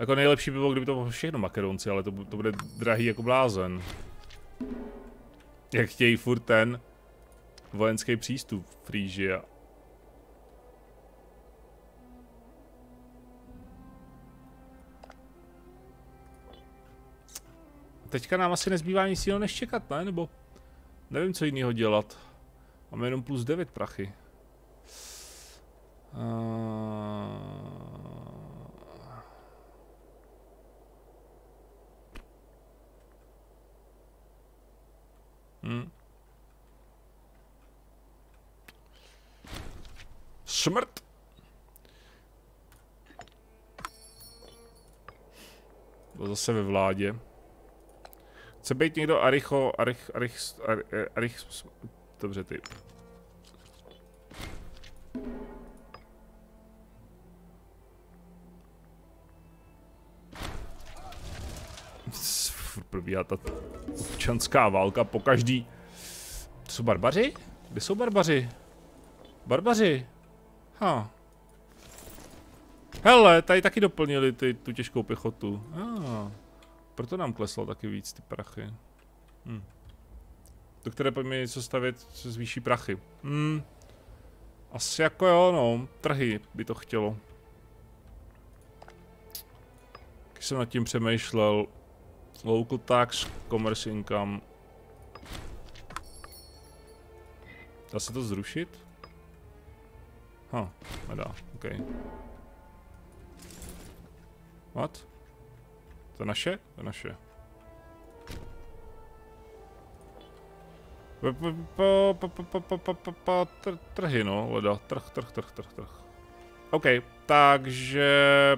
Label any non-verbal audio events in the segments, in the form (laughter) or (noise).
Jako nejlepší by bylo, kdyby to bylo všechno makedonci, ale to, to bude drahý jako blázen. Jak chtějí furt ten vojenský přístup Frížia. Teďka nám asi nezbývá nic jiného než čekat, ne? Nebo nevím, co jiného dělat. Máme jenom plus 9 prachy. Uh... Hmm. Smrt! Byl zase ve vládě. Chce být někdo Aricho, Arich, Arich, Arich, Arich, dobře ty. Probíhá ta občanská válka po každý. To jsou barbaři? Kde jsou barbaři? Barbaři. Ha. Hele, tady taky doplnili ty, tu těžkou pěchotu. Ah. Proto nám kleslo taky víc ty prachy. Hm. Do které pojďme něco stavět, co zvýší prachy. Hm. Asi jako jo, no. Trhy by to chtělo. Když jsem nad tím přemýšlel. Local tax, commerce income. Dá se to zrušit? Ha, huh, nedá, ok. What? To je naše? To je naše. Trhy, no, leda. Trh, trh, trh, trh, trh. OK, takže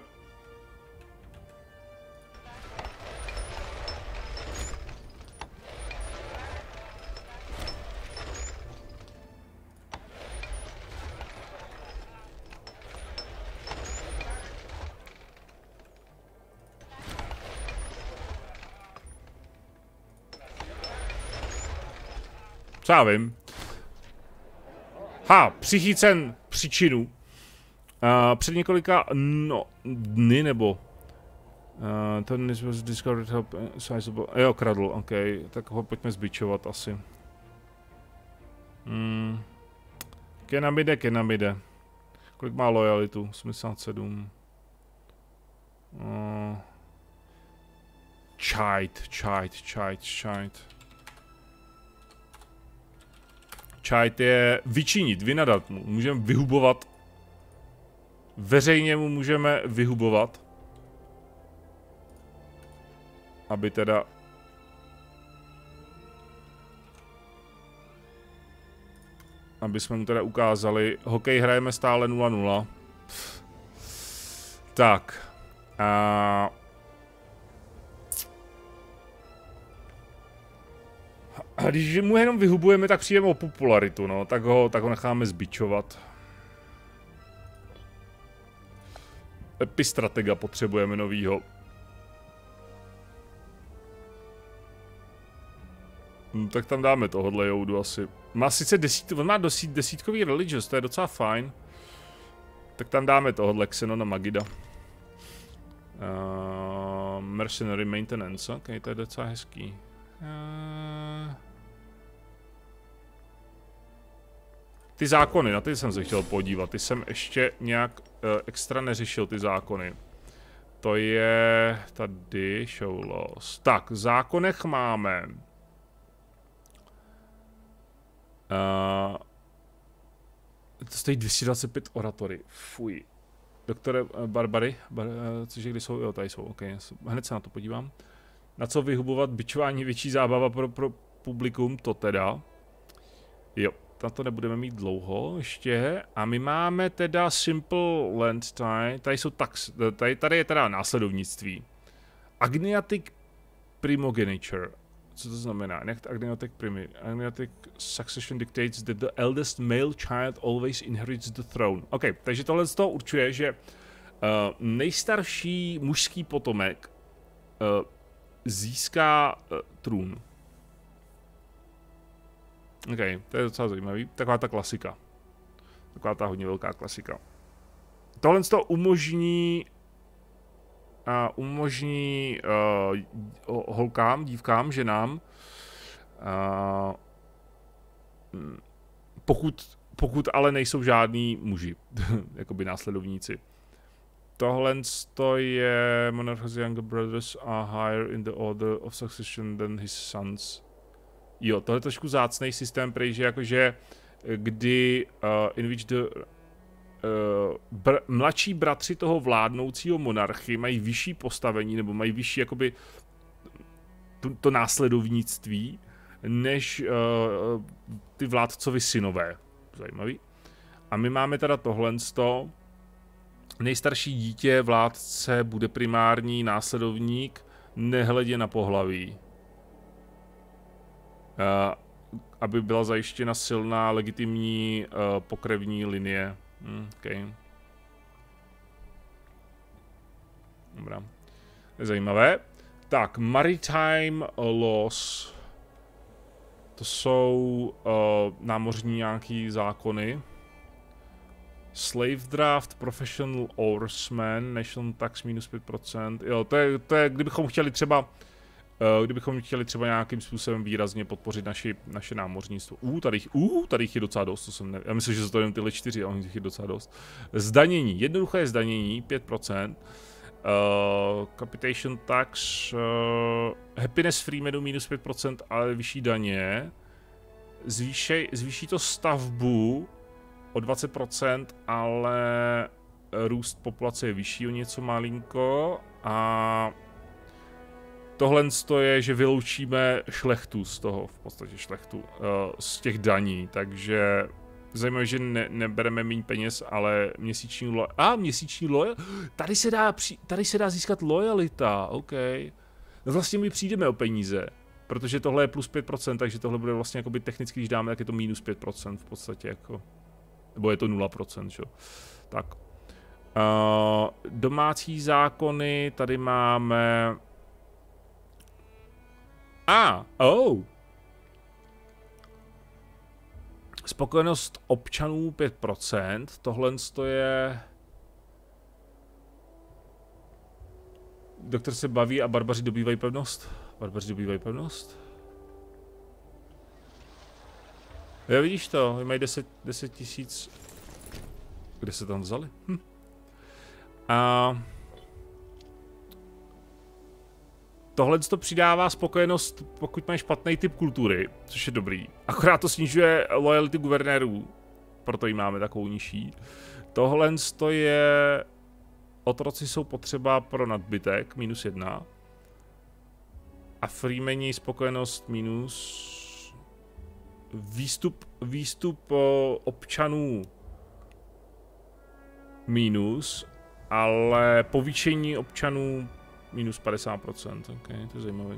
Co já vím. Ha, přichycen příčinu. Uh, před několika no, dny nebo uh, ten was discovered help sizable. Jo, kradl, ok. Tak ho pojďme zbičovat asi. Hmm. Kenamide, Kenamide. Kolik má lojalitu? 87. Uh. Chait, chait, chait, chait. Čajt je vyčinit, vynadat mu. Můžeme vyhubovat. Veřejně mu můžeme vyhubovat. Aby teda... Aby jsme mu teda ukázali. Hokej hrajeme stále 0-0. Tak. A... A když mu jenom vyhubujeme, tak přijdeme o popularitu, no. Tak ho, tak ho necháme zbičovat. Epistratega potřebujeme novýho. Hm, tak tam dáme tohohle joudu asi. Má sice desít, on má dosít, desítkový religious, to je docela fajn. Tak tam dáme tohohle Xenona Magida. Uh, mercenary maintenance, ok, to je docela hezký. Uh... Ty zákony, na ty jsem se chtěl podívat, ty jsem ještě nějak uh, extra neřešil, ty zákony. To je tady show loss. Tak, v zákonech máme. Uh, to stojí 225 oratory. Fuj. Doktore uh, Barbary, bar, cože kdy jsou, jo, tady jsou, ok, hned se na to podívám. Na co vyhubovat bičování větší zábava pro, pro publikum, to teda. Jo, na to nebudeme mít dlouho ještě. A my máme teda Simple Land Time, tady jsou tax, tady, tady je teda následovnictví. Agniatic Primogeniture. Co to znamená? Agniatic, primi, agniatic succession dictates that the eldest male child always inherits the throne. OK, takže tohle z toho určuje, že uh, nejstarší mužský potomek uh, získá uh, trůn. OK, to je docela zajímavý. Taková ta klasika. Taková ta hodně velká klasika. Tohle to umožní a umožní uh, holkám, dívkám, ženám, uh, pokud, pokud ale nejsou žádní muži, (laughs) jakoby následovníci. Tohle je Monarch's younger brothers are higher in the order of succession than his sons. Jo, tohle je trošku zácný systém, prej, že jakože kdy uh, in which the uh, br- mladší bratři toho vládnoucího monarchy mají vyšší postavení, nebo mají vyšší jakoby to, to následovnictví, než uh, ty vládcovi synové. Zajímavý. A my máme teda tohle to. Nejstarší dítě vládce bude primární následovník, nehledě na pohlaví. Uh, aby byla zajištěna silná, legitimní uh, pokrevní linie. Hmm, okay. Dobrá. Zajímavé. Tak, Maritime Laws. To jsou uh, námořní nějaký zákony. Slave Draft, Professional Oarsman, National Tax minus 5%. Jo, to je, to je, kdybychom chtěli třeba, kdybychom chtěli třeba nějakým způsobem výrazně podpořit naši, naše námořnictvo. Uh, tady, uh, tady jich je docela dost, to jsem ne, já myslím, že jsou to jen tyhle čtyři, ale jich je docela dost. Zdanění, jednoduché zdanění, 5%. Uh, capitation tax, uh, happiness free menu minus 5%, ale vyšší daně. Zvýšej, zvýší to stavbu o 20%, ale růst populace je vyšší o něco malinko a tohle je, že vyloučíme šlechtu z toho, v podstatě šlechtu, uh, z těch daní, takže zajímavé, že ne, nebereme méně peněz, ale měsíční lo... A, měsíční loja... Tady se dá, tady se dá získat lojalita, OK. No vlastně my přijdeme o peníze, protože tohle je plus 5%, takže tohle bude vlastně jakoby technicky, když dáme, tak je to minus 5% v podstatě jako. Nebo je to 0%, čo? Tak. Uh, domácí zákony, tady máme... A, oh, Spokojenost občanů 5%, tohle je... Doktor se baví a barbaři dobývají pevnost? Barbaři dobývají pevnost? Jo, vidíš to, mají 10, 10 tisíc... Kde se tam vzali? Hm. A... Tohle to přidává spokojenost, pokud máš špatný typ kultury, což je dobrý. Akorát to snižuje loyalty guvernérů, proto ji máme takovou nižší. Tohle to je... Otroci jsou potřeba pro nadbytek, minus jedna. A freemeni spokojenost minus... Výstup, výstup občanů minus, ale povýšení občanů Minus 50%, ok, to je zajímavé.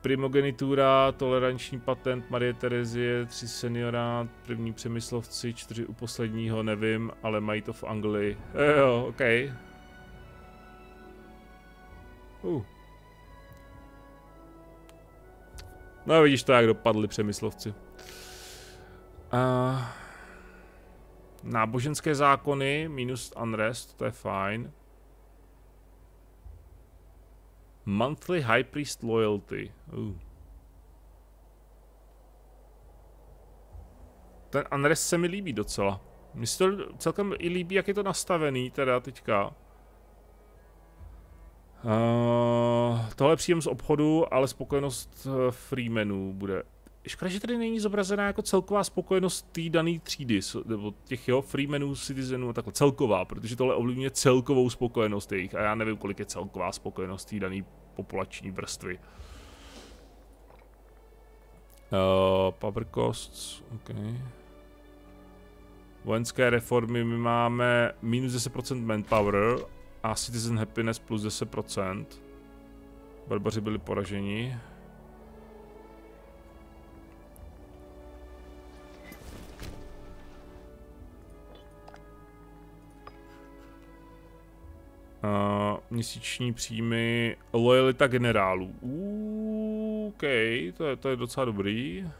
Primogenitura, toleranční patent Marie Terezie, tři seniora, první přemyslovci, čtyři u posledního, nevím, ale mají to v Anglii. E, jo, ok. Uh. No vidíš to, jak dopadli přemyslovci. Uh, náboženské zákony, minus unrest, to je fajn. Monthly High Priest Loyalty. Uh. Ten unrest se mi líbí docela. Mně se to celkem i líbí, jak je to nastavený teda teďka. Uh, tohle je příjem z obchodu, ale spokojenost uh, freemanů bude. Škoda, že tady není zobrazená jako celková spokojenost té dané třídy, nebo těch jo, freemanů, citizenů a takhle, celková, protože tohle ovlivňuje celkovou spokojenost jejich a já nevím, kolik je celková spokojenost té dané populační vrstvy. Uh, power costs, okay. Vojenské reformy my máme minus 10% manpower a citizen happiness plus 10%. Barbaři byli poraženi. Uh, měsíční příjmy, lojalita generálů. OK, to je, to je docela dobrý.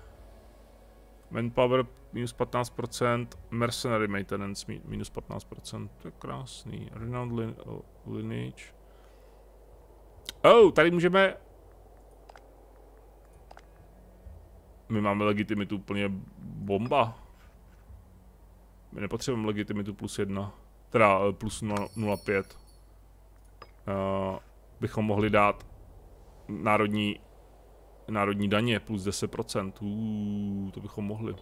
Manpower minus 15%, Mercenary Maintenance minus 15%, to je krásný. Renowned lin Lineage. Oh, tady můžeme... My máme legitimitu úplně bomba. My nepotřebujeme legitimitu plus jedna. Teda plus 0,5. Eh, bychom mohli dát národní národní daně plus 10%. Uuu, to bychom mohli.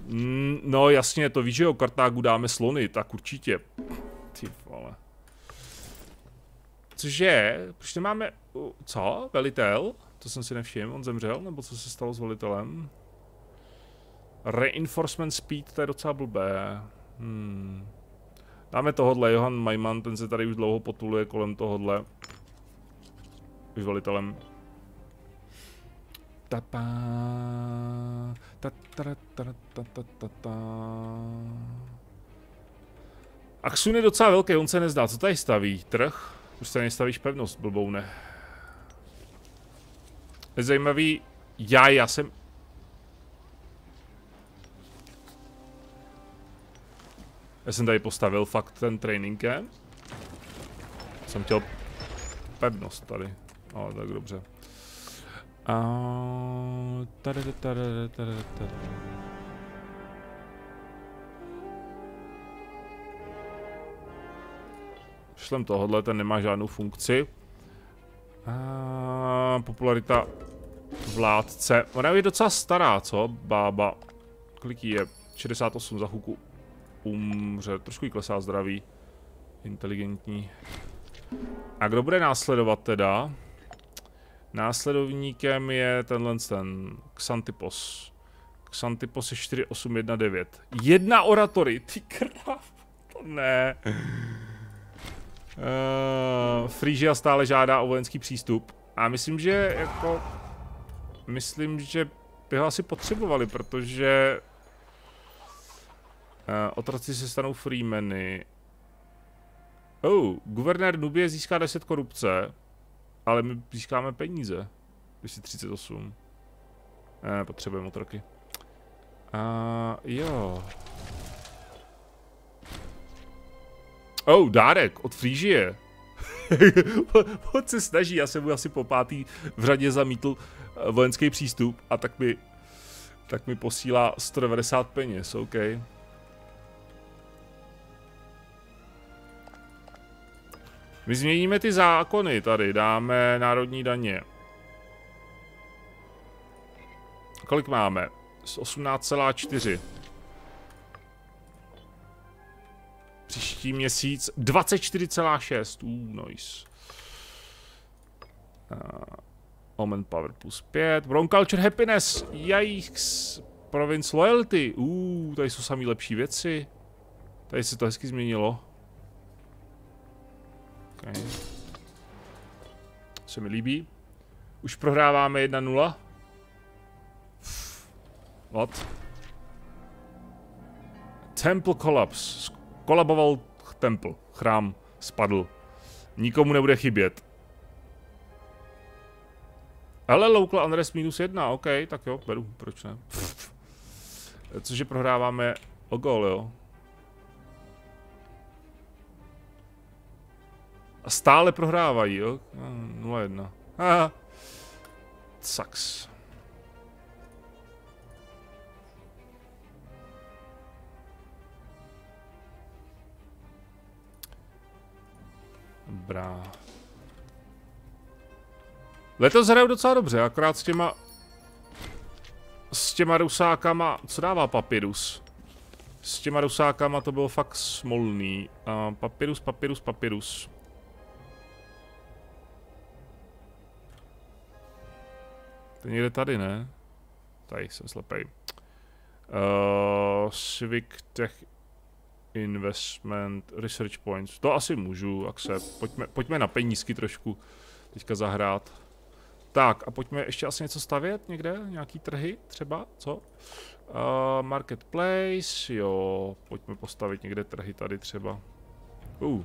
Mm, no jasně, to víš, že o Kartágu dáme slony, tak určitě. Ty vole. Cože? Proč nemáme... Co? Velitel? To jsem si nevšiml, on zemřel? Nebo co se stalo s velitelem? Reinforcement speed, to je docela blbé. Hmm. Dáme tohodle, Johan Majman, ten se tady už dlouho potuluje kolem tohodle velitelem. Tata, Aksun je docela velký, on se nezdá. Co tady staví? Trh? Už se nestavíš pevnost, blboune. Je zajímavý, já, já jsem... Já jsem tady postavil fakt ten training camp. Jsem chtěl pevnost tady. O, tak dobře. A... Tady, tady, tady, tady. Šlem tohohle, ten nemá žádnou funkci. A popularita vládce. Ona je docela stará, co? Bába. Kolik je? 68 za huku. Umře. Trošku jí klesá zdraví. Inteligentní. A kdo bude následovat teda? Následovníkem je tenhle ten Xantypos. Xantypos je 4819. Jedna oratory, ty krát. To ne. Uh, Frýžia stále žádá o vojenský přístup. A myslím, že jako... Myslím, že by ho asi potřebovali, protože... Uh, otroci se stanou freemeny. Oh, guvernér Nubie získá 10 korupce. Ale my získáme peníze. 238. Ne, potřebujeme otroky. A jo. Oh, dárek od Frížie. (laughs) On se snaží, já jsem mu asi po pátý v řadě zamítl eh, vojenský přístup a tak mi, tak mi posílá 190 peněz, OK. My změníme ty zákony tady, dáme národní daně. Kolik máme? 18,4. Příští měsíc 24,6. Uh, nice. Uh, Omen Power plus 5. Brown Culture Happiness. Yikes. Province Loyalty. Uh, tady jsou samý lepší věci. Tady se to hezky změnilo. Okay. Se mi líbí. Už prohráváme 1-0. What? Temple Collapse. Kolaboval temple. Chrám spadl. Nikomu nebude chybět. Ale local unrest minus jedna, ok, tak jo, beru, proč ne. Cože prohráváme o gol, jo. A stále prohrávají, jo? 0-1. Haha. Sucks. Dobrá. Letos hrajou docela dobře, akorát s těma... S těma rusákama... Co dává papirus? S těma rusákama to bylo fakt smolný. Uh, papirus, papirus, papirus. To někde tady, ne? Tady jsem slepej. Uh, Civic Tech Investment, Research Points. To asi můžu, accept. Pojďme, pojďme na penízky trošku teďka zahrát. Tak a pojďme ještě asi něco stavět někde? Nějaký trhy třeba? Co? Uh, marketplace, jo, pojďme postavit někde trhy tady třeba. Uh.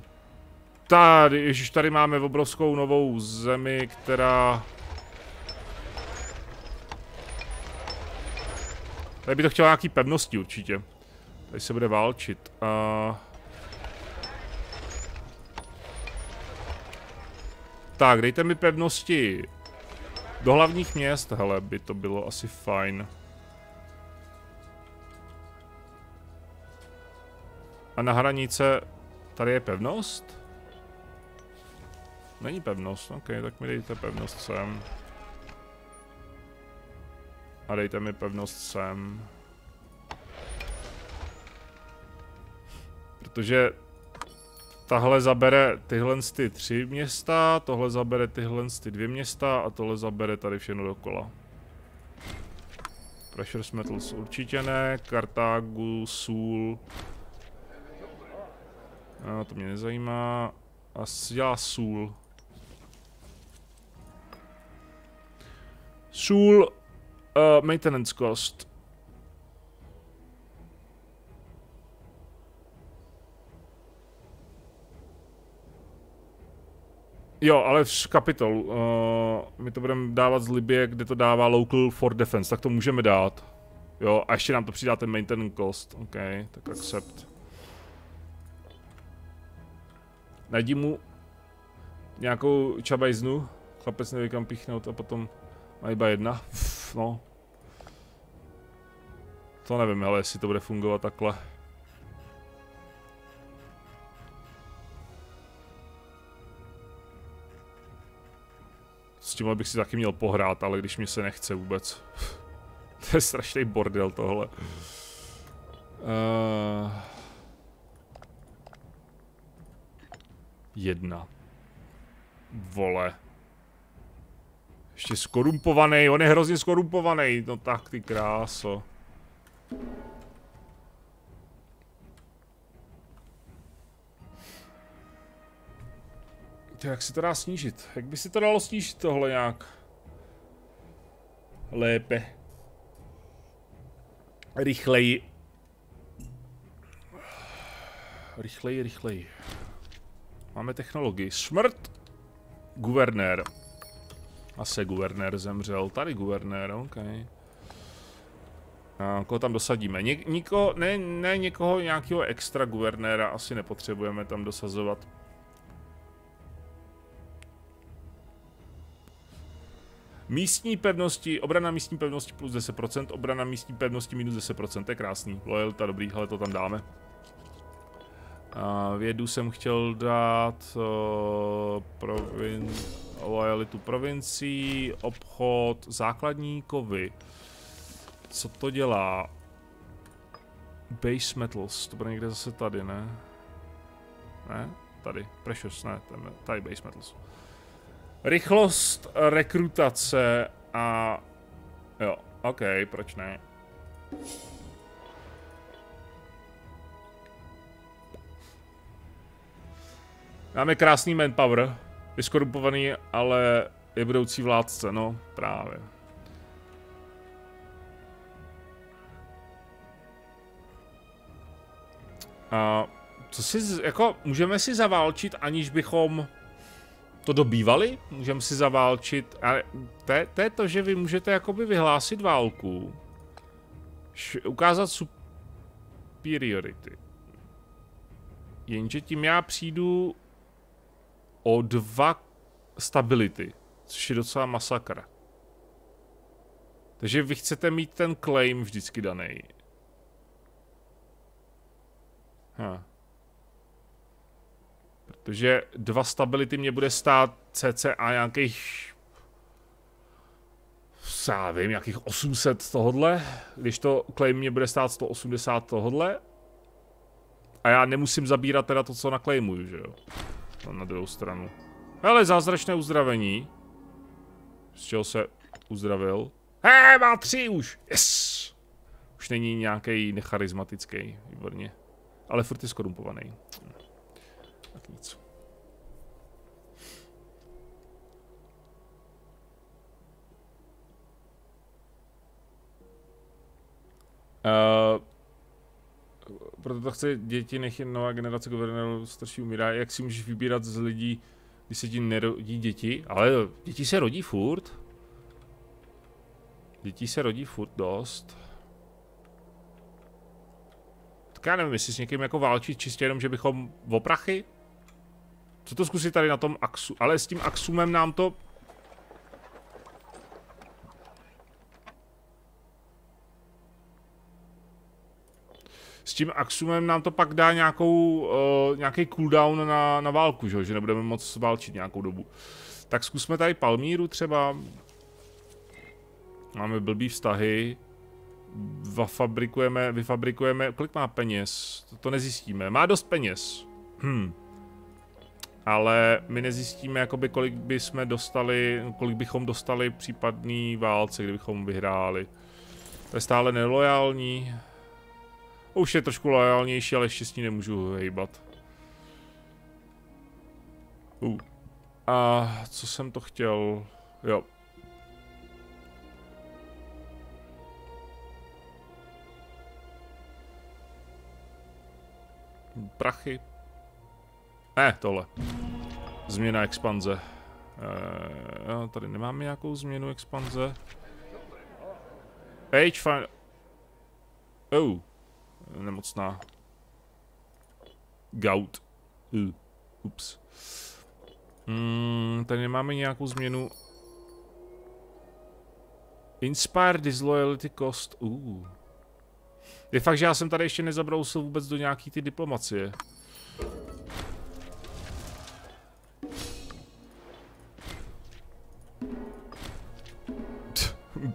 Tady, ježiš, tady máme obrovskou novou zemi, která Tady by to chtělo nějaký pevnosti určitě. Tady se bude válčit. Uh... Tak, dejte mi pevnosti do hlavních měst, hele, by to bylo asi fajn. A na hranice tady je pevnost? Není pevnost, ok, tak mi dejte pevnost sem. A dejte mi pevnost sem. Protože tahle zabere tyhle ty tři města, tohle zabere tyhle ty dvě města a tohle zabere tady všechno dokola. Pressure Metals určitě ne, Kartágu, Sul. No, to mě nezajímá. Asi dělá Sul. Sul uh, maintenance cost. Jo, ale v kapitolu. Uh, my to budeme dávat z Libie, kde to dává local for defense, tak to můžeme dát. Jo, a ještě nám to přidá ten maintenance cost. OK, tak accept. Najdi mu nějakou čabajznu, chlapec neví kam píchnout a potom má iba jedna. No. To nevím, ale jestli to bude fungovat takhle. S tím bych si taky měl pohrát, ale když mě se nechce vůbec. (laughs) to je strašný bordel tohle. Uh... Jedna. Vole. Ještě skorumpovaný, on je hrozně skorumpovaný. No tak ty kráso. To jak se to dá snížit? Jak by se to dalo snížit tohle nějak? Lépe. Rychleji. Rychleji, rychleji. Máme technologii. Smrt. Guvernér. Asi guvernér zemřel. Tady guvernér, OK. A koho tam dosadíme? Nik niko, ne, ne někoho nějakého extra guvernéra asi nepotřebujeme tam dosazovat. Místní pevnosti, obrana místní pevnosti plus 10%, obrana místní pevnosti minus 10%, to je krásný. Loyalta, dobrý, ale to tam dáme. A vědu jsem chtěl dát uh, provin, lojalitu provincií, obchod, základní kovy. Co to dělá? Base metals, to bude někde zase tady, ne? Ne? Tady, precious, ne, ten, tady base metals. Rychlost rekrutace a... Jo, ok, proč ne? Máme krásný manpower, je skorumpovaný, ale je budoucí vládce, no právě. A co si, jako, můžeme si zaválčit, aniž bychom to dobývali? Můžeme si zaválčit, ale to, to je to, že vy můžete jakoby vyhlásit válku. Ukázat superiority. Jenže tím já přijdu o dva stability, což je docela masakr. Takže vy chcete mít ten claim vždycky daný. Huh. Protože dva stability mě bude stát cca nějakých já vím, nějakých 800 tohodle, když to claim mě bude stát 180 tohodle. A já nemusím zabírat teda to, co naklejmuju, že jo. Na druhou stranu. Hele, zázračné uzdravení. Z čeho se uzdravil? Hé, má tři už! Yes! Už není nějaký necharizmatický, výborně. Ale furt je skorumpovaný. Tak nic. Uh, proto to chce děti, nech je nová generace guvernérů starší umírá. Jak si můžeš vybírat z lidí, když se ti nerodí děti? Ale děti se rodí furt. Děti se rodí furt dost. Tak já nevím, jestli s někým jako válčit čistě jenom, že bychom v prachy? Co to zkusit tady na tom axu? Ale s tím axumem nám to S tím Axumem nám to pak dá nějakou, uh, nějaký cooldown na, na válku, že? že nebudeme moc válčit nějakou dobu. Tak zkusme tady Palmíru třeba. Máme blbý vztahy. Vafabrikujeme, vyfabrikujeme, kolik má peněz? To, to nezjistíme. Má dost peněz. Hm. Ale my nezjistíme, jakoby, kolik bychom dostali, kolik bychom dostali případný válce, kdybychom vyhráli. To je stále nelojální. Už je trošku lojálnější, ale ještě s ní nemůžu hejbat. Uh. A co jsem to chtěl? Jo. Prachy. Ne, tohle. Změna expanze. E, tady nemáme nějakou změnu expanze. Age fine. Oh. Nemocná. Gout. Uh. Ups. Hmm, tady nemáme nějakou změnu. Inspire disloyalty cost. Uh. Je fakt, že já jsem tady ještě nezabrousil vůbec do nějaký ty diplomacie.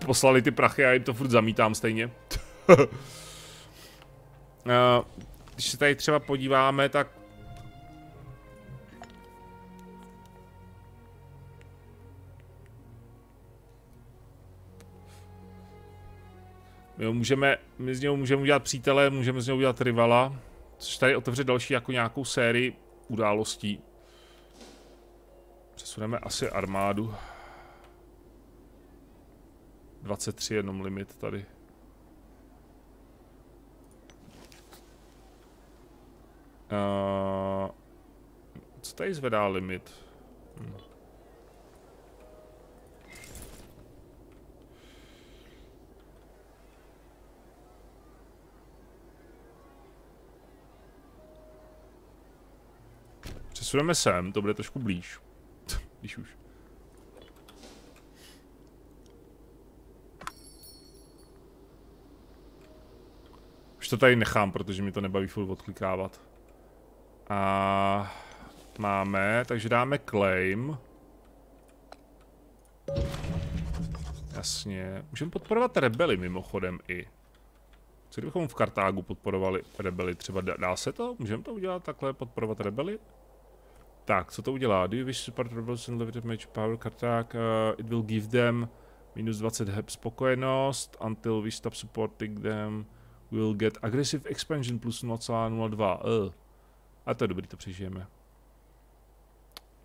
Poslali ty prachy a jim to furt zamítám stejně. (laughs) Eh, když se tady třeba podíváme, tak My ho můžeme, my z něho můžeme udělat přítele, můžeme z něho udělat rivala, což tady otevře další jako nějakou sérii událostí. Přesuneme asi armádu. 23 jenom limit tady. Uh, co tady zvedá limit? Hm. Přesuneme sem, to bude trošku blíž. (laughs) Když už. Už to tady nechám, protože mi to nebaví furt odklikávat. A máme, takže dáme claim. Jasně. Můžeme podporovat rebely mimochodem i. Co kdybychom v Kartágu podporovali rebely? Třeba dá se to? Můžeme to udělat takhle, podporovat rebely? Tak, co to udělá? Do you wish to support rebels and limited match power Karták? Uh, it will give them minus 20 heb spokojenost until we stop supporting them. We'll get aggressive expansion plus 0,02. Uh. A to je dobrý, to přežijeme.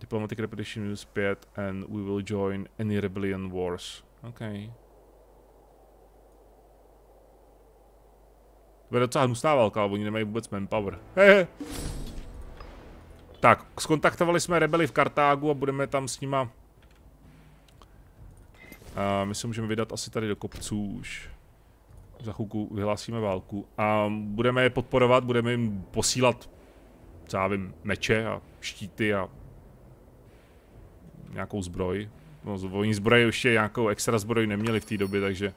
Diplomatic reputation minus 5 and we will join any rebellion wars. OK. To je docela hnusná válka, ale oni nemají vůbec manpower. Hehe. Tak, skontaktovali jsme rebely v Kartágu a budeme tam s nima... A my se můžeme vydat asi tady do kopců už. Za chvilku vyhlásíme válku. A budeme je podporovat, budeme jim posílat, co já vím, meče a štíty a nějakou zbroj. No, oni zbroje ještě nějakou extra zbroj neměli v té době, takže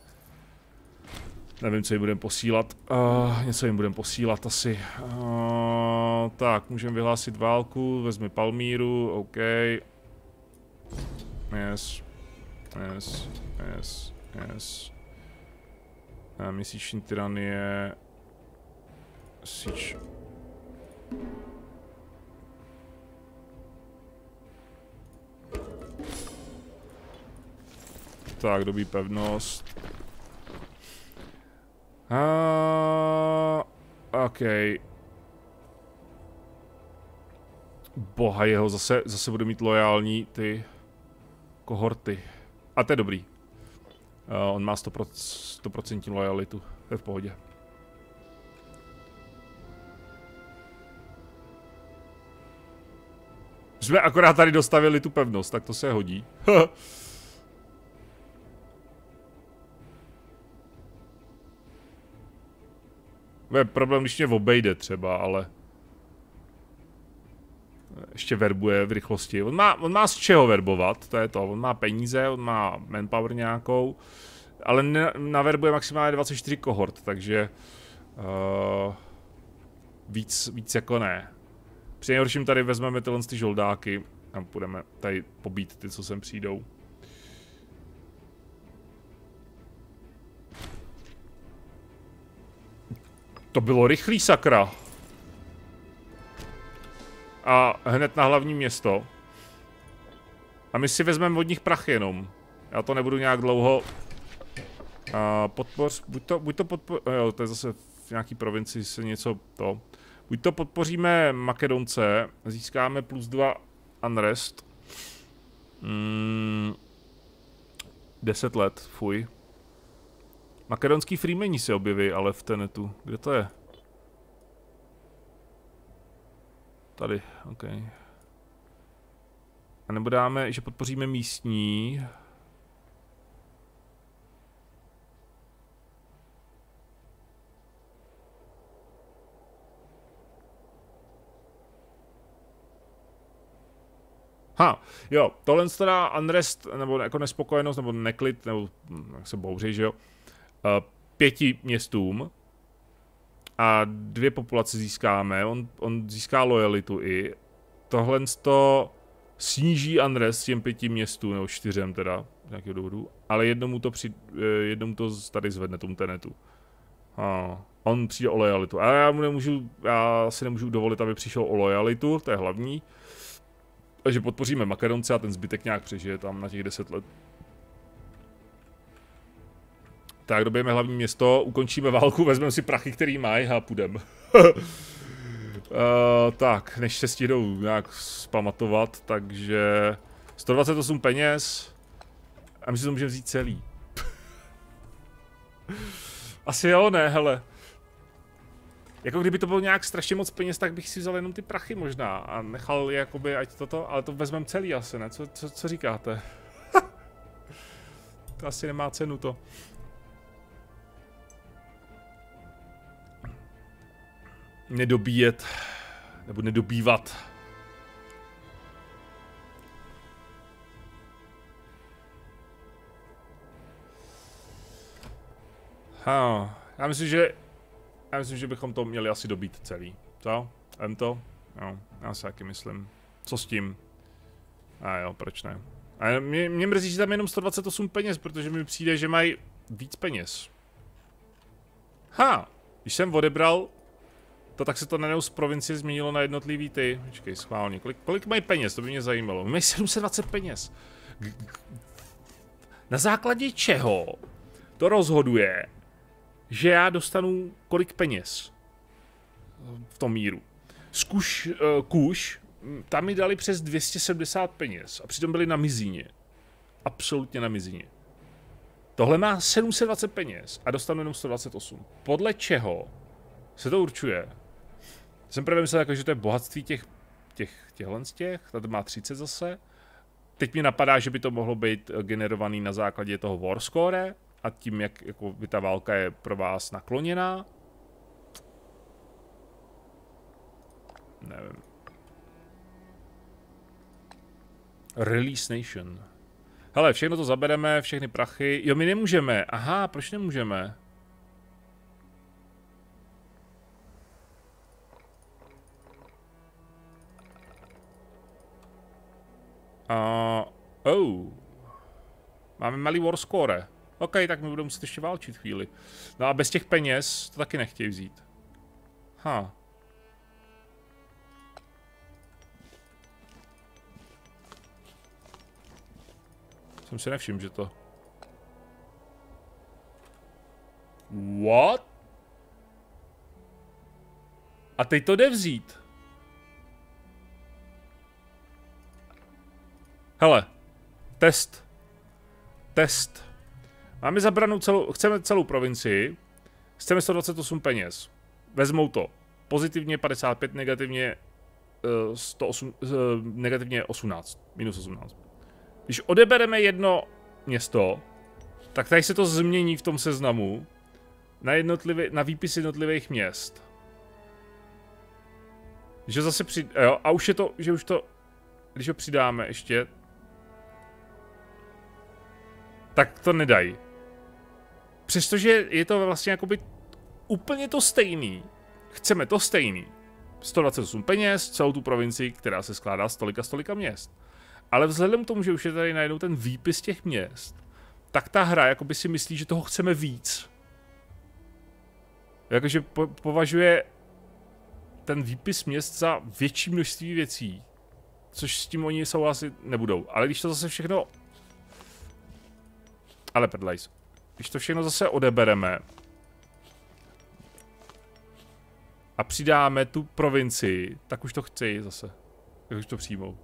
Nevím, co jim budeme posílat. Uh, něco jim budeme posílat asi. Uh, tak, můžeme vyhlásit válku, vezmi Palmíru, OK. Yes. Yes. Yes. Yes. Uh, měsíční tyranie. Sič. Tak, dobí pevnost. Uh, OK. Boha jeho, zase, zase bude mít lojální ty kohorty. A to je dobrý. Uh, on má 100%, 100% lojalitu. To je v pohodě. Jsme akorát tady dostavili tu pevnost, tak to se hodí. (laughs) Bude problém, když mě obejde třeba, ale... Ještě verbuje v rychlosti. On má, on má z čeho verbovat, to je to. On má peníze, on má manpower nějakou, ale naverbuje maximálně 24 kohort, takže... Uh, víc, víc jako ne. Při nejhorším tady vezmeme tyhle ty žoldáky a budeme tady pobít ty, co sem přijdou. To bylo rychlý sakra. A hned na hlavní město. A my si vezmeme od nich prach jenom. Já to nebudu nějak dlouho... A podpoř, buď to, buď to podpoř, jo, to je zase v nějaký provincii se něco to. Buď to podpoříme Makedonce, získáme plus dva unrest. Mm, 10 let, fuj. Makedonský freemeni se objeví, ale v tenetu. Kde to je? Tady, OK. A nebo dáme, že podpoříme místní. Ha, jo, tohle teda unrest, nebo jako nespokojenost, nebo neklid, nebo hm, jak se bouří, že jo, pěti městům a dvě populace získáme, on, on získá lojalitu i. Tohle to sníží unrest těm pěti městům, nebo čtyřem teda, z nějakého důvodu, ale jednomu to, při, eh, jednomu to tady zvedne, tomu tenetu. Ha. On přijde o lojalitu. A já mu nemůžu, já si nemůžu dovolit, aby přišel o lojalitu, to je hlavní. Takže podpoříme Makedonce a ten zbytek nějak přežije tam na těch 10 let. Tak, dobijeme hlavní město, ukončíme válku, vezmeme si prachy, který mají a půjdeme. (laughs) uh, tak, než se stihdou nějak spamatovat, takže 128 peněz a my si to můžeme vzít celý. (laughs) Asi jo, ne, hele. Jako kdyby to bylo nějak strašně moc peněz, tak bych si vzal jenom ty prachy možná a nechal je jakoby, ať toto, ale to vezmeme celý asi, ne? Co, co, co říkáte? (laughs) to asi nemá cenu to. Nedobíjet, nebo nedobývat. Ha, já myslím, že já myslím, že bychom to měli asi dobít celý. Co? Vem to? Jo, já si taky myslím. Co s tím? A jo, proč ne? A mě, mě mrzí, že tam jenom 128 peněz, protože mi přijde, že mají víc peněz. Ha, když jsem odebral to, tak se to najednou z provincie změnilo na jednotlivý ty. Počkej, schválně. Kolik, kolik mají peněz? To by mě zajímalo. Mají 720 peněz. Na základě čeho to rozhoduje, že já dostanu kolik peněz v tom míru. Zkuš, uh, kuš, tam mi dali přes 270 peněz a přitom byli na mizíně. Absolutně na mizíně. Tohle má 720 peněz a dostanu jenom 128. Podle čeho se to určuje? Jsem právě myslel, jako, že to je bohatství těch, těch těchhle z těch, tady má 30 zase. Teď mi napadá, že by to mohlo být generovaný na základě toho war score, a tím, jak jako by ta válka je pro vás nakloněná. Nevím. Release Nation. Hele, všechno to zabereme, všechny prachy. Jo, my nemůžeme. Aha, proč nemůžeme? Uh, oh. Máme malý war score. OK, tak my budeme muset ještě válčit chvíli. No a bez těch peněz to taky nechtějí vzít. Ha. Jsem si nevšiml, že to... What? A teď to jde vzít. Test. Test. Máme zabranou celou, chceme celou provincii, chceme 128 peněz. Vezmou to. Pozitivně 55, negativně uh, 108, uh, negativně 18, minus 18. Když odebereme jedno město, tak tady se to změní v tom seznamu na, jednotlivý, na výpis jednotlivých měst. Že zase při... Jo, a už je to, že už to... Když ho přidáme ještě... Tak to nedají. Přestože je to vlastně jakoby úplně to stejný. Chceme to stejný. 128 peněz, celou tu provincii, která se skládá z tolika stolika měst. Ale vzhledem k tomu, že už je tady najednou ten výpis těch měst, tak ta hra jakoby si myslí, že toho chceme víc. Jakože po považuje ten výpis měst za větší množství věcí. Což s tím oni souhlasit nebudou. Ale když to zase všechno... Ale prdlajs. Když to všechno zase odebereme, a přidáme tu provincii, tak už to chci zase. Tak už to přijmou.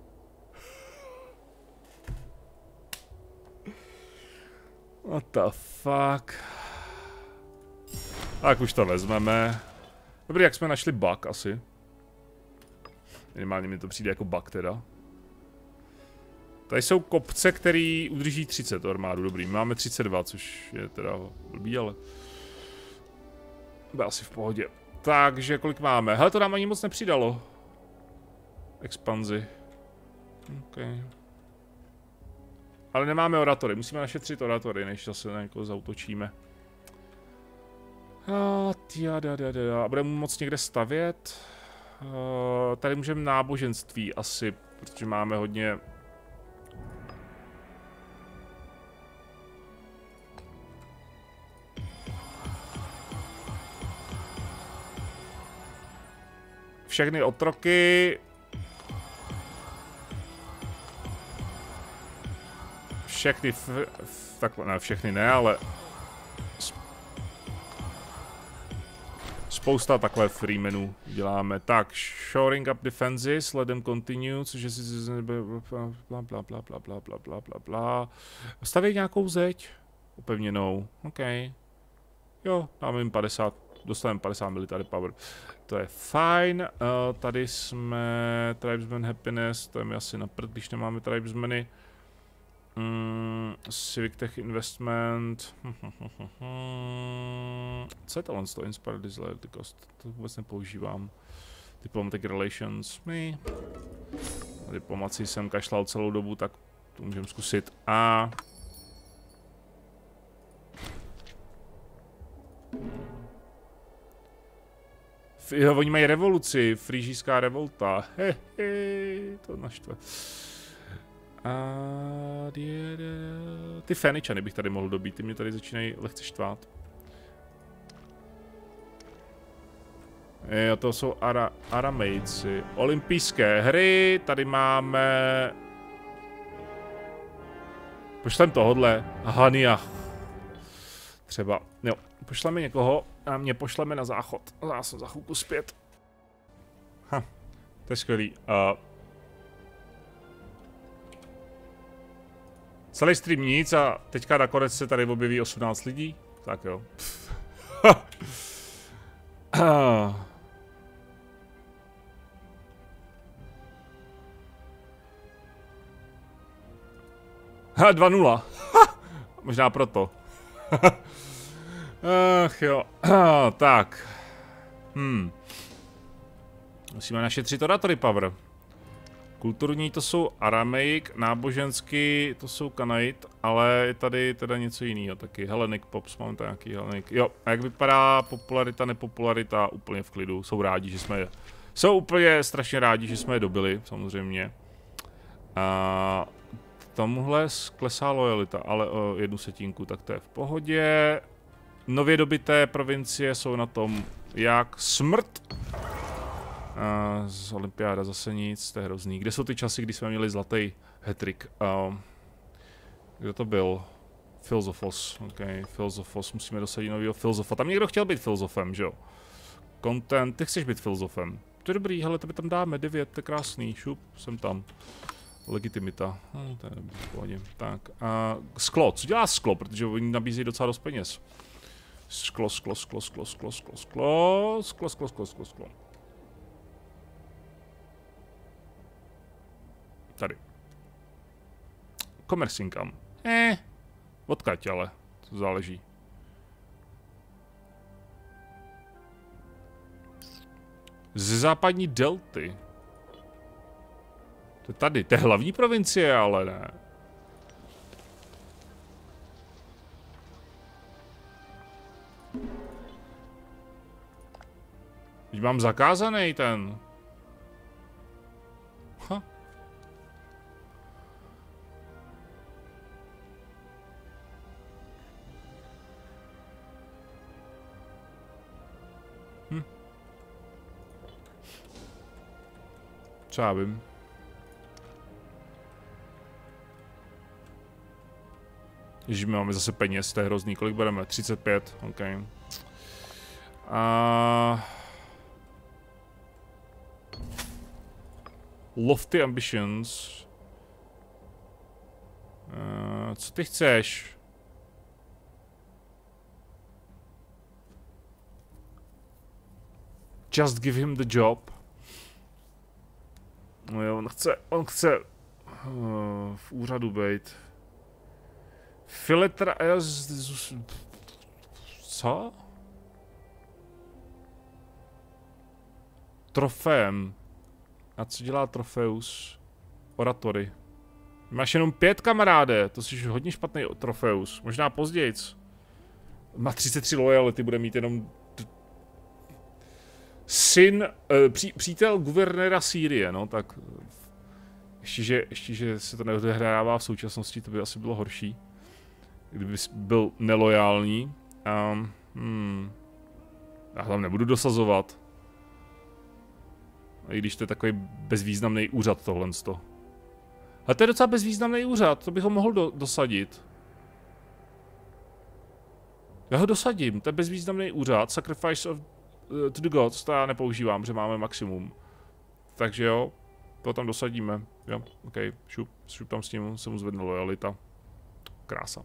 What the fuck? Tak už to vezmeme. Dobrý, jak jsme našli bug asi. Minimálně mi to přijde jako bug teda. Tady jsou kopce, který udrží 30 armádu, dobrý. My máme 32, což je teda blbý, ale... Bude asi v pohodě. Takže kolik máme? Hele, to nám ani moc nepřidalo. Expanzi. OK. Ale nemáme oratory, musíme našetřit oratory, než zase na někoho zautočíme. A budeme moc někde stavět? Tady můžeme náboženství asi, protože máme hodně všechny otroky. Všechny, tak ne, všechny ne, ale spousta takhle free menu děláme. Tak, shoring up defenses, let them continue, což je bla bla bla bla bla bla bla bla bla bla. Stavěj nějakou zeď, upevněnou, OK. Jo, dáme jim 50, dostaneme 50 military power to je fajn. Uh, tady jsme Tribesman Happiness, to je mi asi na prd, když nemáme Tribesmany. Mm, Civic Tech Investment. (laughs) Co je tohle? To Inspired Desire Cost? To vůbec nepoužívám. Diplomatic Relations. My. Diplomací jsem kašlal celou dobu, tak to můžeme zkusit. A Jo, oni mají revoluci, frížíská revolta. He, he, to naštve. A ty Feničany bych tady mohl dobít, ty mě tady začínají lehce štvát. Jo, to jsou ara, aramejci. Olympijské hry, tady máme... Pošlem tohodle. Hania. Třeba. Jo, pošleme někoho a mě pošleme na záchod. Já jsem za chvilku zpět. Ha, to je skvělý. Uh, celý stream nic a teďka nakonec se tady objeví 18 lidí. Tak jo. Ha, 2-0. Možná proto. Ach jo, (clears throat) tak. Hmm. Musíme našetřit oratory power. Kulturní to jsou Aramaic, náboženský to jsou Kanait, ale je tady teda něco jiného taky. Hellenic Pops, mám tady nějaký Hellenic. Jo, a jak vypadá popularita, nepopularita, úplně v klidu. Jsou rádi, že jsme je... Jsou úplně strašně rádi, že jsme je dobili, samozřejmě. A tomuhle klesá lojalita, ale o jednu setinku, tak to je v pohodě. Nově dobité provincie jsou na tom jak smrt. Uh, z Olympiáda zase nic, to je hrozný. Kde jsou ty časy, kdy jsme měli zlatý hetrik? Uh, kde to byl? Filozofos, ok, Filozofos, musíme dosadit nového filozofa. Tam někdo chtěl být filozofem, že jo? Content, ty chceš být filozofem. To je dobrý, hele, tebe tam dáme, 9, to je krásný, šup, jsem tam. Legitimita, no, to je dobrý, Tak, uh, sklo, co dělá sklo, protože oni nabízí docela dost peněz. Sklo, sklo, sklo, sklo, sklo, sklo, sklo, sklo, sklo, sklo, sklo, sklo. Tady. Komersing am. Eh, odkaď ale, to záleží. Z západní delty. To je tady, to je hlavní provincie, ale ne. Teď mám zakázaný ten. Ha. Hm. Co já Ježíš, my máme zase peněz, to je hrozný. Kolik bereme? 35, OK. A... Lofty ambitions. Uh, co ty chceš? Just give him the job. No jo, on chce, on chce uh, v úřadu být. Filetra... Co? Trofém. A co dělá Trofeus? Oratory. Máš jenom pět kamaráde, to jsi hodně špatný Trofeus. Možná později. Má 33 loyalty, bude mít jenom... Syn, uh, pří, přítel guvernéra Sýrie, no tak... Ještě že, ještě, že se to neodehrává v současnosti, to by asi bylo horší. Kdyby byl nelojální. Um, hmm. Já tam nebudu dosazovat. I když to je takový bezvýznamný úřad tohle. Ale to je docela bezvýznamný úřad, to bych ho mohl do, dosadit. Já ho dosadím, to je bezvýznamný úřad, Sacrifice of, uh, to the Gods, to já nepoužívám, že máme maximum. Takže jo, to tam dosadíme. Jo, ok, šup, šup tam s ním, se mu zvedne lojalita. krasa.